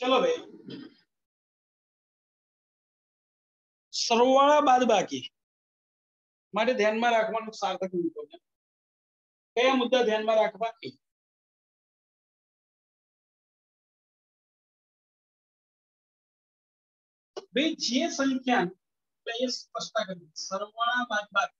ચલો ભાઈ સરવાળા બાદ બાકી માટે ધ્યાનમાં રાખવાનું સાર્થક મુદ્દો છે કયા મુદ્દા ધ્યાનમાં રાખવા એ ભાઈ જે સંખ્યા એટલે એ સ્પષ્ટતા કરી સરવાળા બાદ બાકી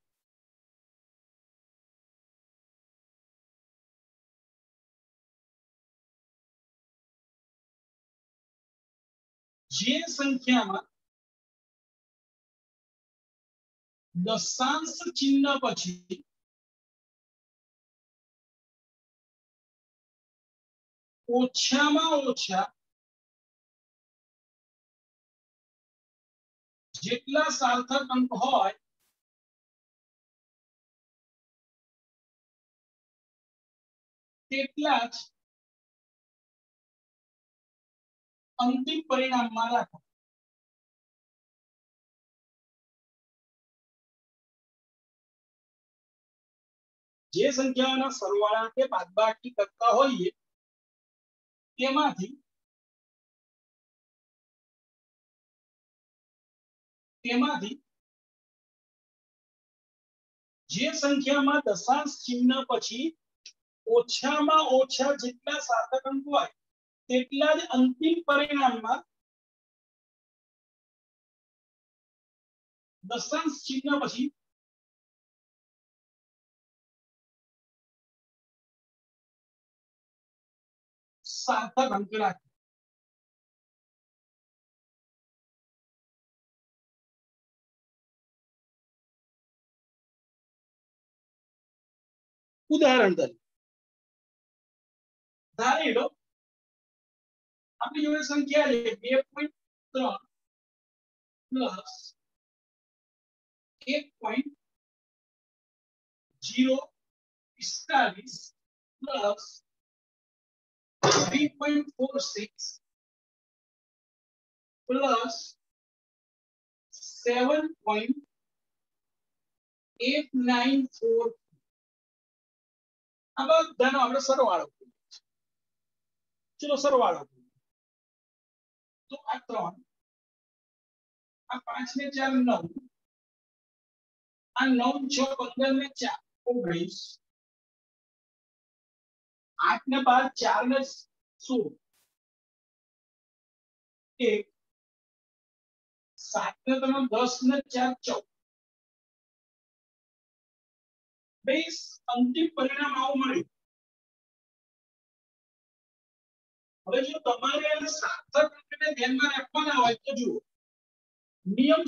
જે સંખ્યામાં દશાંશ ચિહ્ન પછી ઓછામાં ઓછા જેટલા સાર્થક અંક હોય તેટલા જ અંતિમ પરિણામમાં રાખો જે સંખ્યાઓના સરવાળા કે બાદબાકી કરતા હોઈએ તેમાંથી તેમાંથી જે સંખ્યામાં દશાંશ ચિહ્ન પછી ઓછામાં ઓછા જેટલા સાર્થક અંક હોય તેટલા જ અંતિમ પરિણામમાં દશાંશ ચિહ્ન પછી સાર્થક અંક રાખે ઉદાહરણ તરીકે ધારી લો आपकी जो संख्या लिखी है पॉइंट त्रन प्लस एक point zero पिस्तालीस plus three point four six plus seven point eight nine four अब चलो सरवाड़ो તો આ ત્રણ આ પાંચ ને ચાર નવ આ નવ છ પંદર ને ચાર ઓગણીસ આઠ ને બાર ચાર ને સોળ એક સાત ને ત્રણ દસ ને ચાર ચૌદ બેસ અંતિમ પરિણામ આવું મળ્યું હવે જો તમારે આ સાર્થક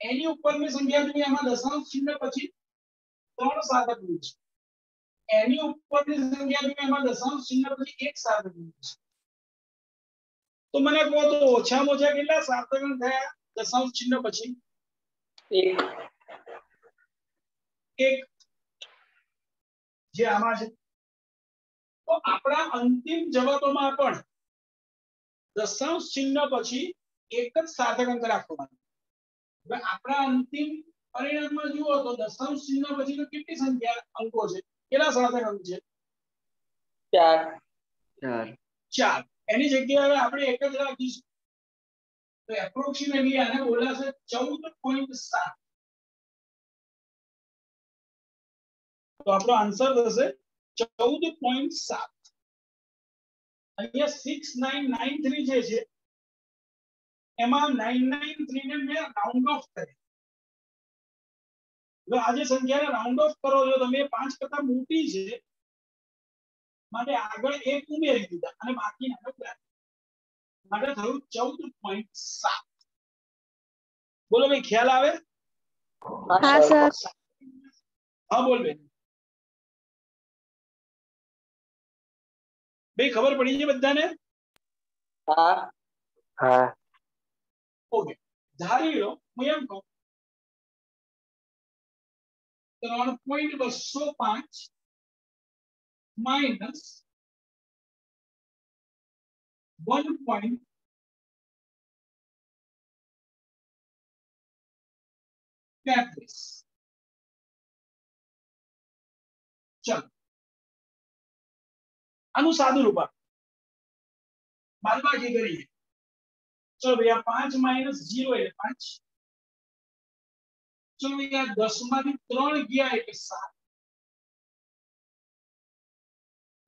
એની ઉપરની સંખ્યા જુઓ એમાં દશાંશ ચિહ્ન પછી ત્રણ સાર્થક અંક છે એની ઉપરની સંખ્યા જુઓ એમાં દશાંશ ચિહ્ન પછી એક સાર્થક અંક છે તો મને કહો તો ઓછામાં ઓછા કેટલા સાર્થક અંક થયા દશાંશ ચિહ્ન પછી એક એક જે આમાં છે તો આપણા અંતિમ જવાબોમાં પણ દશાંશ ચિહ્ન પછી એક જ સાર્થક અંક રાખવાનો હવે આપણા અંતિમ પરિણામમાં જુઓ તો દશાંશ ચિહ્ન પછી કેટલી સંખ્યા અંકો છે? કેટલા સાધન અંક છે? ચાર. ચાર. ચાર. એની જગ્યાએ આપણે એક જ રાખીશું. તો એપ્રોક્સિમેટલી આને બોલાશે ચૌદ પોઈન્ટ સાત. તો આપણો આન્સર થશે ચૌદ પોઈન્ટ સાત. અહીંયા સિક્સ નાઇન નાઇન થ્રી જે છે એમાં નાઇન નાઇન થ્રી ને મેં રાઉન્ડ ઓફ કરી. હવે આ સંખ્યાને રાઉન્ડ ઓફ કરો છો તમે પાંચ કરતા મોટી છે માટે આગળ એક ઉમેરી દીધા અને બાકી માટે થયું ચૌદ પોઈન્ટ સાત. બોલો ભાઈ ખ્યાલ આવે? હા સર. હા બોલ બેન ભાઈ ખબર પડી છે બધાને? હા. હા. ઓકે ધારી લો હું એમ કહું ત્રણ પોઈન્ટ બસો પાંચ માઇનસ વન પોઈન્ટ તેત્રીસ ચલો આનું સાદું રૂપ આપો. બાદબાકી કરીએ ચલો ભાઈ આ પાંચ માઇનસ જીરો એટલે પાંચ ચલો ભાઈ આ દસ માંથી ત્રણ ગયા એટલે સાત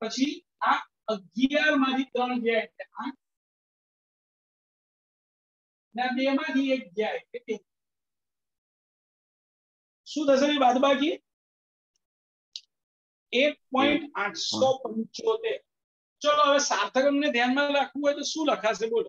પછી આ અગિયાર માંથી ત્રણ ગયા એટલે આઠ ના બે માંથી એક ગયા એટલે એક શું થશે ભાઈ બાદબાકી એક પોઈન્ટ આઠસો પંચોતેર ચલો હવે સાર્થક અંકને ધ્યાનમાં રાખવું હોય તો શું લખાશે બોલો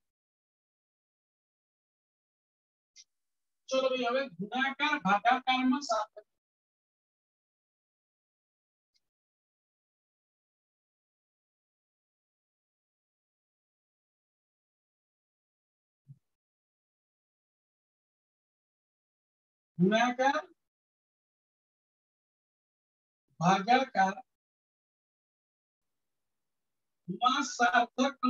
ચલો ભાઈ હવે ગુણાકાર ભાગાકારમાં સાર્થક ગુણાકાર ભાગાકાર માં સાર્થક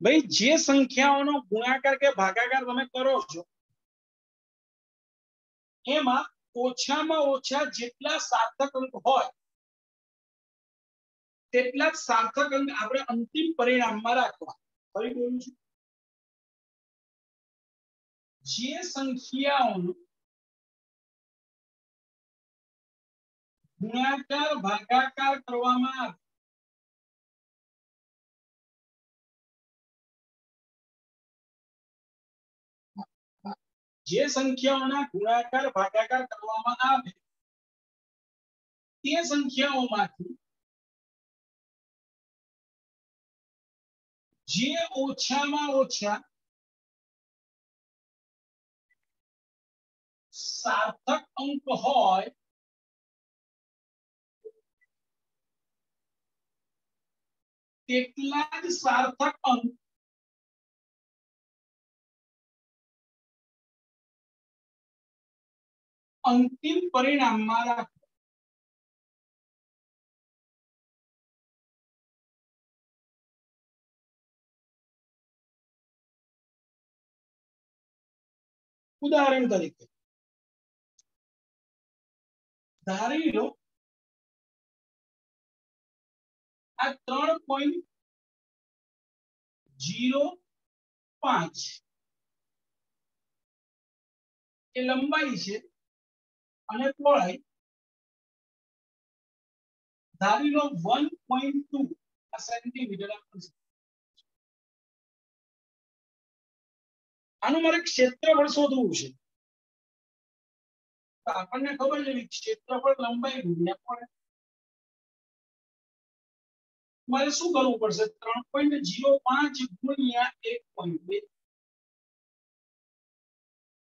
ભાઈ, જે સંખ્યાઓનો ગુણાકાર કે ભાગાકાર તમે કરો છો, એમાં ઓછામાં ઓછા જેટલા સાર્થક અંક હોય, તેટલા સાર્થક અંક આપણે અંતિમ પરિણામમાં રાખવા ફરી બોલું છું. જે સંખ્યાઓનો ગુણાકાર, ભાગાકાર કરવામાં આવે જે સંખ્યાઓના ગુણાકાર ભાગાકાર કરવામાં આવે તે સંખ્યાઓમાંથી જે ઓછામાં ઓછા સાર્થક અંક હોય તેટલા જ સાર્થક અંક અંતિમ પરિણામમાં રાખો. ઉદાહરણ તરીકે, ધારી લો આ ત્રણ પોઈન્ટ જીરો પાંચ. એ લંબાઈ છે અને પહોળાઈ ધારી લો વન પોઈન્ટ ટુ સેન્ટીમીટર આપશે આનું મારે ક્ષેત્રફળ શોધવું છે તો આપણને ખબર છે કે ક્ષેત્રફળ લંબાઈ ગુણ્યા પણ મારે શું કરવું પડશે ત્રણ પોઈન્ટ જીરો પાંચ ગુણ્યા એક પોઈન્ટ બે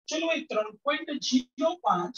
ચલો એ ત્રણ પોઈન્ટ જીરો પાંચ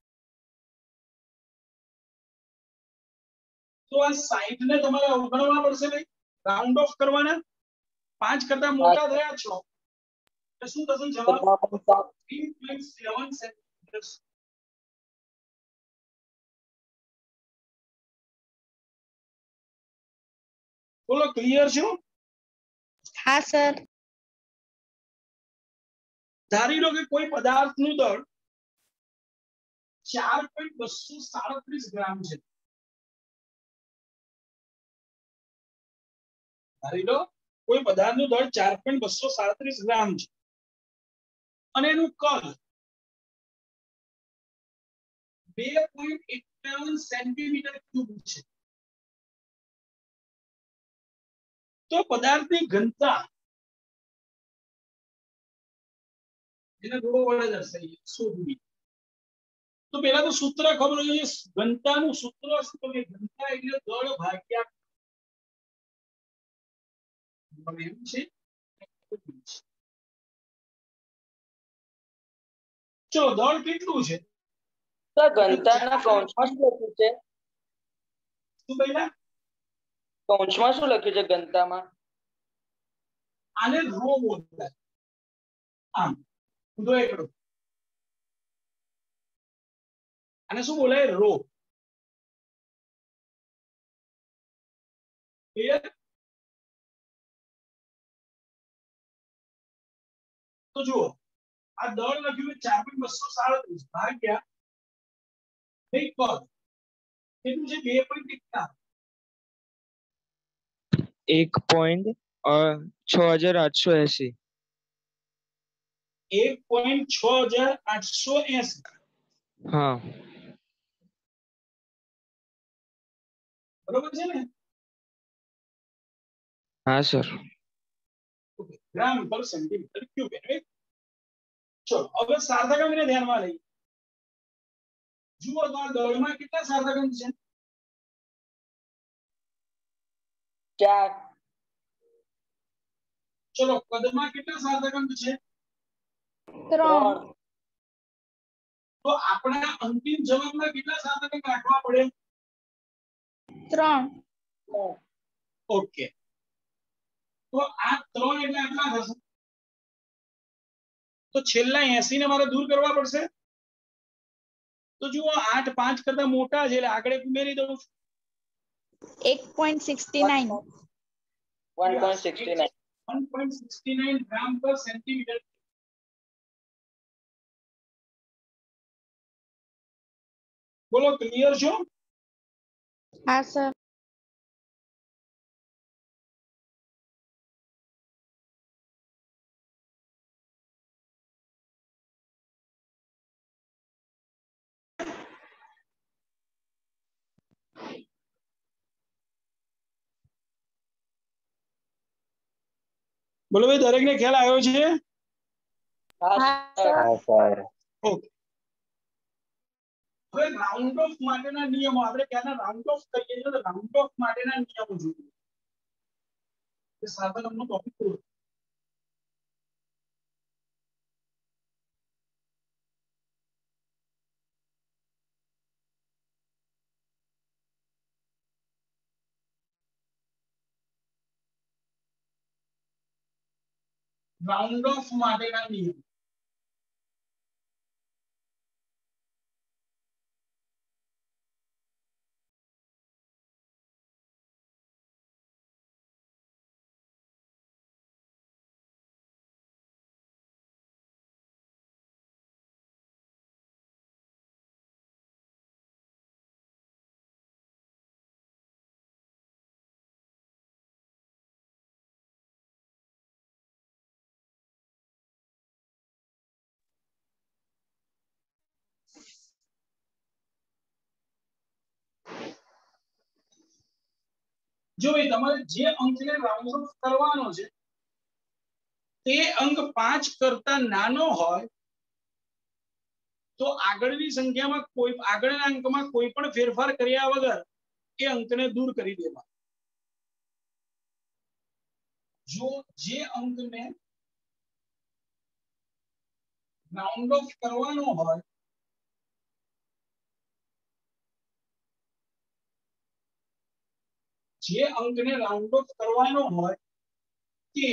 તો આ સાઈઠ ને તમારે અવગણવા પડશે ભાઈ રાઉન્ડ ઓફ કરવાના પાંચ કરતા મોટા થયા છો તો શું થશે જવાબ થ્રી પોઈન્ટ સેવન સેન્ટીમીટર બોલો ક્લિયર છે હા સર ધારી લો કે કોઈ પદાર્થનું દળ ચાર પોઈન્ટ બસો સાડત્રીસ ગ્રામ છે ધારી લો, કોઈ પદાર્થનું દળ ચાર પોઈન્ટ બસો સાડત્રીસ ગ્રામ છે. અને એનું કદ બે પોઈન્ટ એકાવન સેન્ટીમીટર ક્યુબ છે. તો પદાર્થની ઘનતા એને થોડો વડે દર્શાવીએ શોધવી. તો પેલા તો સૂત્ર ખબર હોય ઘનતાનું સૂત્ર શું? ઘનતા એટલે દળ ભાગ્યા છે ચલો દળ કેટલું છે? ઘનતાના કૌંસમાં શું લખ્યું છે? શું પહેલા? કૌંસમાં શું લખ્યું છે ઘનતામાં? આને રો બોલતા. આમ ઊંધો એકડો આને શું બોલાય? રો. ક્લિયર તો જુઓ આ દળ લખ્યું છે ચાર પોઈન્ટ બસો સાડત્રીસ ભાગ્યા એક પદ કેટલું છે બે પોઈન્ટ એકાવન એક પોઈન્ટ છ હજાર આઠસો એસી એક પોઈન્ટ છ હજાર આઠસો એસી હા બરોબર છે ને હા સર Okay. ગ્રામ પર સેન્ટીમીટર ક્યુબ right? ચલો હવે સાર્થક અંકને ધ્યાનમાં લઈએ જુઓ તો આ દળમાં કેટલા સાર્થક અંક છે ચાર ચલો કદમાં કેટલા સાર્થક અંક છે ત્રણ તો આપણા અંતિમ જવાબમાં કેટલા સાર્થક અંક રાખવા પડે ત્રણ ઓકે તો આ ત્રણ એટલે આટલા થશે તો છેલ્લા 80 ને મારે દૂર કરવા પડશે તો જુઓ આઠ પાંચ કરતા મોટા છે એટલે આગળ એક ઉમેરી દઉં છું એક point sixty nine one point sixty nine 1.69 ગ્રામ પર સેન્ટીમીટર બોલો ક્લિયર છો હા સર બોલો ભાઈ દરેકને ખ્યાલ આવ્યો છે? ઓકે. હવે રાઉન્ડ ઓફ માટેના નિયમો. આપણે ક્યાંના રાઉન્ડ ઓફ કરીએ છીએ તો રાઉન્ડ ઓફ માટેના નિયમો જોઈએ. એ સાધનનો ટોપિક પૂરો round off Madeira adrenalina. જો એ તમારે જે અંકને રાઉન્ડ ઓફ કરવાનો છે, તે અંક પાંચ કરતા નાનો હોય, તો આગળની સંખ્યામાં કોઈ, આગળના અંકમાં કોઈ પણ ફેરફાર કર્યા વગર એ અંકને દૂર કરી દેવા. જો જે અંકને રાઉન્ડ ઓફ કરવાનો હોય જે અંકને રાઉન્ડ ઓફ કરવાનો હોય તે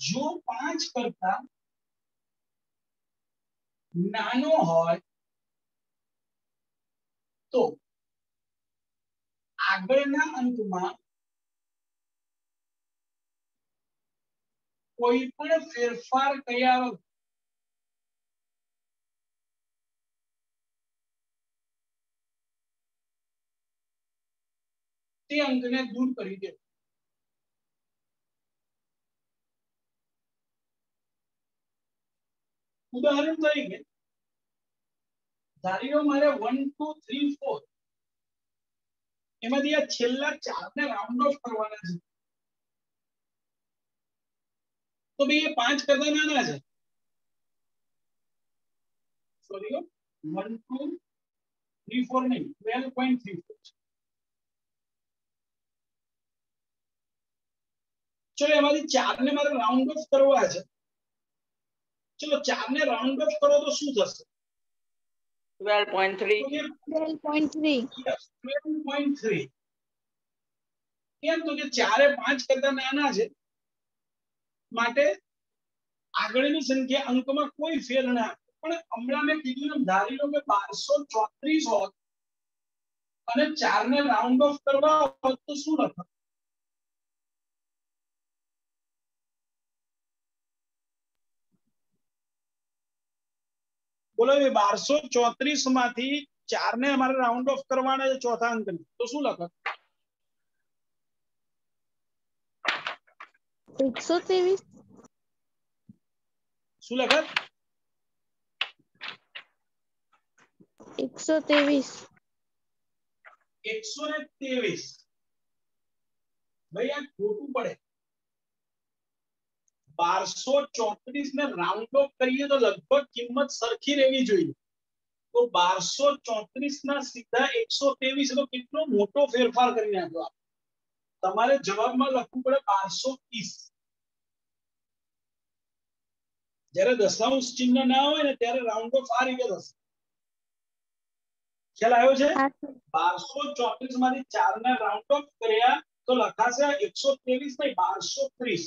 જો પાંચ કરતા નાનો હોય તો આગળના અંકમાં કોઈ પણ ફેરફાર કર્યા તે અંકને દૂર કરી દે ઉદાહરણ તરીકે ધારી લો મારે વન ટુ થ્રી ફોર એમાંથી આ છેલ્લા ચાર ને રાઉન્ડ ઓફ કરવાના છે તો ભાઈ એ પાંચ કરતા નાના છે sorry one two three four નહીં ટ્વેલ્વ પોઈન્ટ ચલો એમાંથી ચાર ને મારે રાઉન્ડ ઓફ કરવા છે. ચલો ચાર ને રાઉન્ડ ઓફ કરો તો શું થશે? Twelve point three twelve point three twelve point three કેમ? તો કે ચારે પાંચ કરતા નાના છે. માટે આગળની સંખ્યા અંકમાં કોઈ ફેર ના પણ હમણાં મેં કીધું એમ ધારી લો કે બારસો ચોત્રીસ હોત અને ચાર ને રાઉન્ડ ઓફ કરવા હોત તો શું લખત? બોલો એ બારસો ચોત્રીસ માંથી ચાર ને અમારે રાઉન્ડ ઓફ કરવાના છે ચોથા અંક તો શું લખત એકસો ત્રેવીસ શું લખત એકસો ત્રેવીસ એકસો ને ત્રેવીસ ભાઈ આ ખોટું પડે બારસો ચોત્રીસ ને રાઉન્ડ ઓફ કરીએ તો લગભગ કિંમત સરખી રહેવી જોઈએ તો બારસો ચોત્રીસ ના સીધા એકસો ત્રેવીસ તો કેટલો મોટો ફેરફાર કરી નાખ્યો આપણે. તમારે જવાબમાં લખવું પડે બારસો ત્રીસ જ્યારે દશાંશ ચિહ્ન ના હોય ને ત્યારે રાઉન્ડ ઓફ આ રીતે થશે ખ્યાલ આવ્યો છે હા સર બારસો ચોત્રીસ માંથી ચાર ને રાઉન્ડ ઓફ કર્યા તો લખાશે એકસો ત્રેવીસ નહીં બારસો ત્રીસ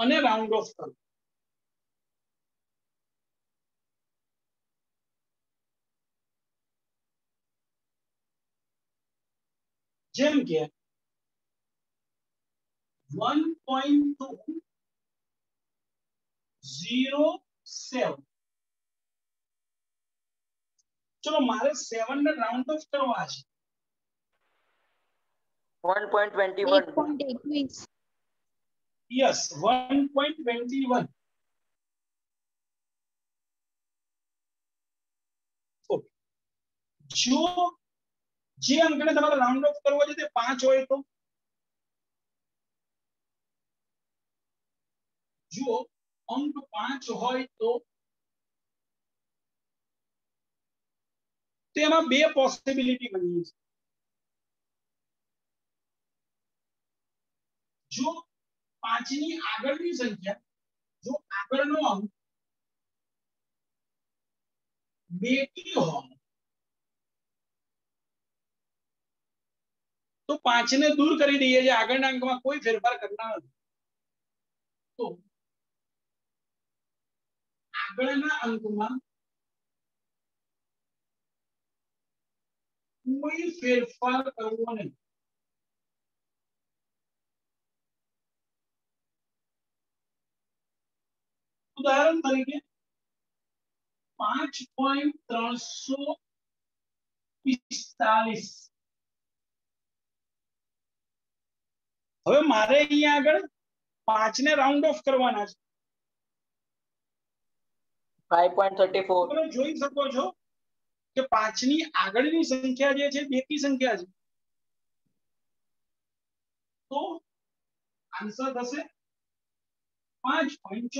અને રાઉન્ડ ઓફ કરો જેમ કે 1.2 0 7 ચલો મારે 7 ને રાઉન્ડ ઓફ કરવા છે 1.21 1.21 ટ્વેન્ટી વન જો જે અંકને તમારે રાઉન્ડ ઓફ કરવો છે તે પાંચ હોય તો જો અંક પાંચ હોય તો તેમાં બે પોસિબિલિટી બની છે જો પાંચની આગળની સંખ્યા જો આગળનો અંક બેકી હોય તો પાંચને દૂર કરી દઈએ છીએ આગળના અંકમાં કોઈ ફેરફાર કરનાર નથી તો આગળના અંકમાં કોઈ ફેરફાર કરવો નહીં ઉદાહરણ તરીકે પાંચ પોઈન્ટ ત્રણસો પિસ્તાલીસ હવે મારે અહીંયા આગળ પાંચ ને રાઉન્ડ ઓફ કરવાના છે ફાઈવ પોઈન્ટ થર્ટી ફોર તમે જોઈ શકો છો કે પાંચ ની આગળની સંખ્યા જે છે બેકી સંખ્યા છે તો આન્સર થશે પાંચ પોઈન્ટ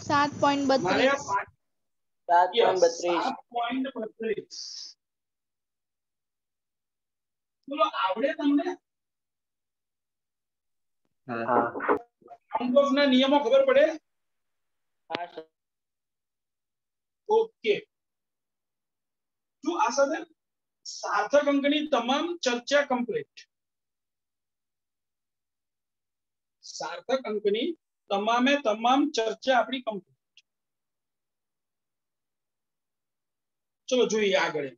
સાત પોઈન્ટ મારે આ બત્રીસ પાંચ સાત Yes, પોઈન્ટ બત્રીસ સાત point બત્રીસ. બોલો આવડે તમને હા રાઉન્ડ ઓફ ના નિયમો ખબર પડે હા સર ઓકે જો આ સાથે સાર્થક અંકની તમામ ચર્ચા કમ્પ્લીટ સાર્થક અંકની તમામે તમામ ચર્ચા આપણી કમ્પ્લીટ ચલો જોઈએ આગળ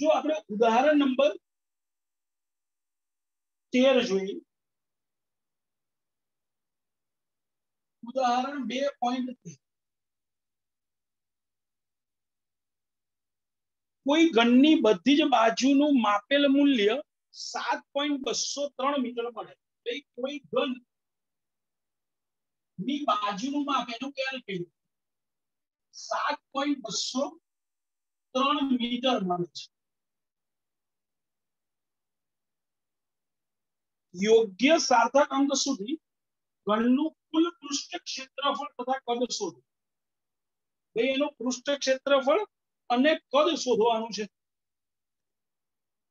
જો આપણે ઉદાહરણ નંબર તેર જોઈએ ઉદાહરણ બે પોઈન્ટ કોઈ ગણની બધી જ બાજુનું માપેલ મૂલ્ય સાત પોઈન્ટ બસો ત્રણ મીટર મળે એટલે કોઈ ગણ ની બાજુનું માપ એનું ક્યારે કહ્યું સાત પોઈન્ટ બસો ત્રણ મીટર મળે છે યોગ્ય સાર્થક અંક સુધી ગણનું કુલ પૃષ્ઠ ક્ષેત્રફળ તથા કદ શોધો ભાઈ એનું પૃષ્ઠ ક્ષેત્રફળ અને કદ શોધવાનું છે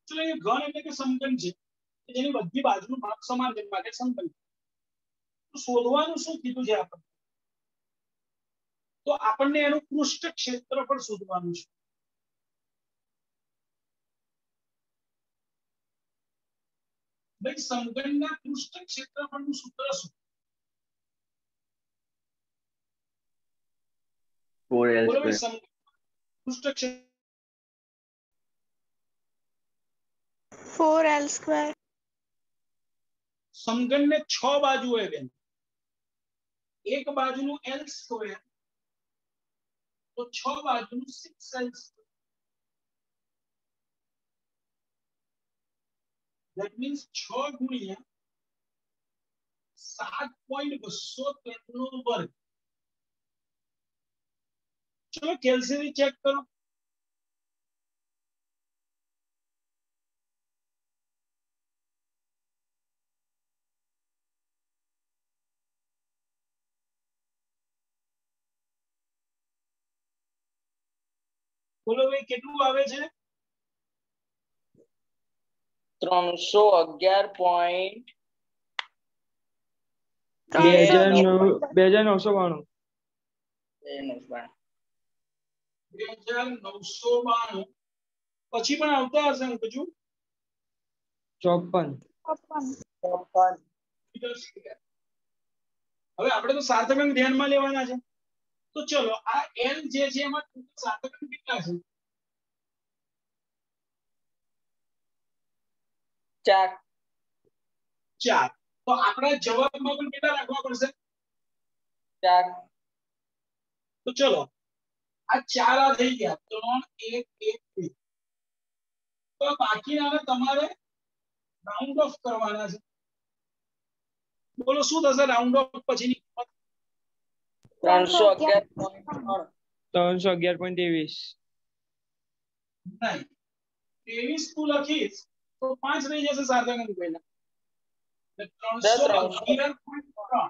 ચલો એ ઘન એટલે કે સમઘન છે કે જેની બધી બાજુનું માપ સમાન છે માટે સમઘન તો શોધવાનું શું કીધું છે આપણે તો આપણને એનું પૃષ્ઠ ક્ષેત્રફળ શોધવાનું છે ભાઈ સમઘનના પૃષ્ઠ ક્ષેત્રફળનું સૂત્ર શું ફોર એલ બોલો ભાઈ સ્ક્વેર સમઘન પૃષ્ઠ ક્ષેત્ર ફોર એલ સ્ક્વેર સમઘનને છ બાજુ હોય બેન એક બાજુનું એલ સ્ક્વેર તો છ બાજુનું સિક્સ એલ દેટ મીન્સ છ ગુણ્યા સાત પોઈન્ટ બસો ત્રણ નો વર્ગ चलो कैलसीरी चेक करो બોલો ભાઈ કેટલું આવે છે ત્રણસો અગિયાર પોઈન્ટ બે હજાર નવસો બાણું બે હજાર નવસો બાણું. પછી પણ આવતા હશે ને હજુ ચોપન. હવે આપણે તો સાર્થક અંક ધ્યાનમાં લેવાના છે. તો ચલો આ એલ જે છે એમાં સાર્થક અંક કેટલા છે? ચાર. ચાર. તો આપણા જવાબમાં પણ કેટલા રાખવા પડશે? ચાર. તો ચલો ચાર આ થઈ ગયા ત્રણ એક એક બે તો બાકીના તમારે રાઉન્ડ ઓફ કરવાના છે બોલો શું થશે રાઉન્ડ ઓફ પછીની કિંમત ત્રણસો અગિયાર પોઈન્ટ ત્રણ ત્રણસો અગિયાર પોઈન્ટ ત્રેવીસ નહીં ત્રેવીસ તું લખીશ તો પાંચ રહી જશે સાર્થક અંક પહેલા એટલે ત્રણસો ત્રણસો. અગિયાર point ત્રણ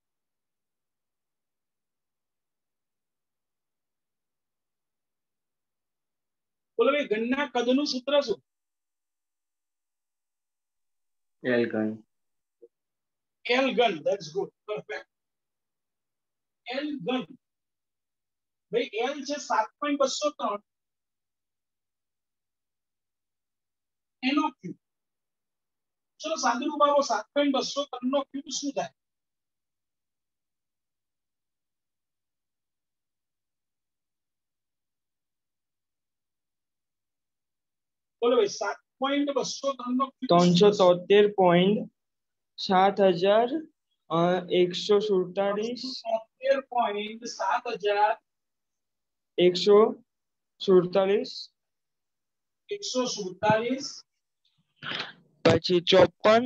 બોલો ભાઈ ઘનના કદનું સૂત્ર શું એલ ઘન L gun, that's good, perfect. L gun. ભાઈ L છે સાત પોઈન્ટ બસો ત્રણ એનો ક્યુબ ચલો સાદુરૂપ આપો સાત પોઈન્ટ બસો ત્રણ નો ક્યુબ શું થાય બોલો ભાઈ સાત પોઈન્ટ બસો ત્રણ નો ક્યુબ ત્રણસો તોતેર પોઈન્ટ સાત હજાર અ, એકસો સુડતાલીસ તેર પોઈન્ટ સાત હજાર એકસો સુડતાલીસ એકસો સુડતાલીસ પછી ચોપન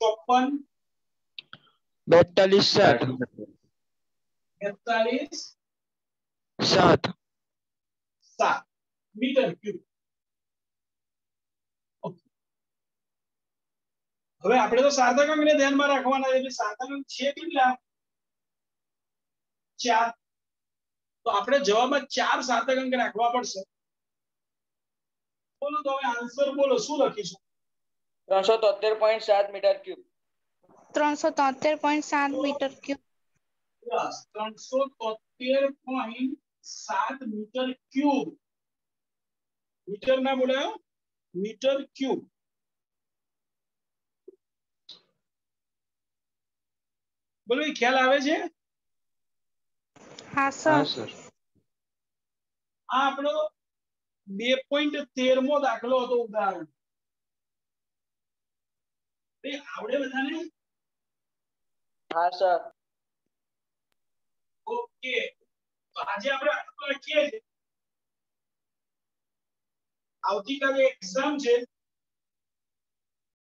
ચોપન બેતાલીસ સાત બેતાલીસ સાત સાત મીટર ક્યુબ હવે આપણે તો સાર્થક અંકને ધ્યાનમાં રાખવાના છે એટલે સાર્થક અંગ છે કેટલા? ચાર. તો આપણે જવાબમાં ચાર સાર્થક અંક રાખવા પડશે. બોલો તો હવે આન્સર બોલો શું લખીશું? ત્રણસો તોતેર પોઈન્ટ સાત મીટર ક્યુબ. ત્રણસો તોતેર પોઈન્ટ સાત મીટર ક્યુબ. ત્રણસો તોતેર પોઈન્ટ સાત મીટર ક્યુબ. મીટર ના બોલાયો? Metre cube. બોલો એ ખ્યાલ આવે છે? હા હા સર. સર આ આપણો બે પોઈન્ટ તેરમો દાખલો હતો ઉદાહરણ. આવડે બધાને? હા સર. ઓકે. તો આજે આપણે આટલું લખીએ છીએ. આવતીકાલે એક્ઝામ છે.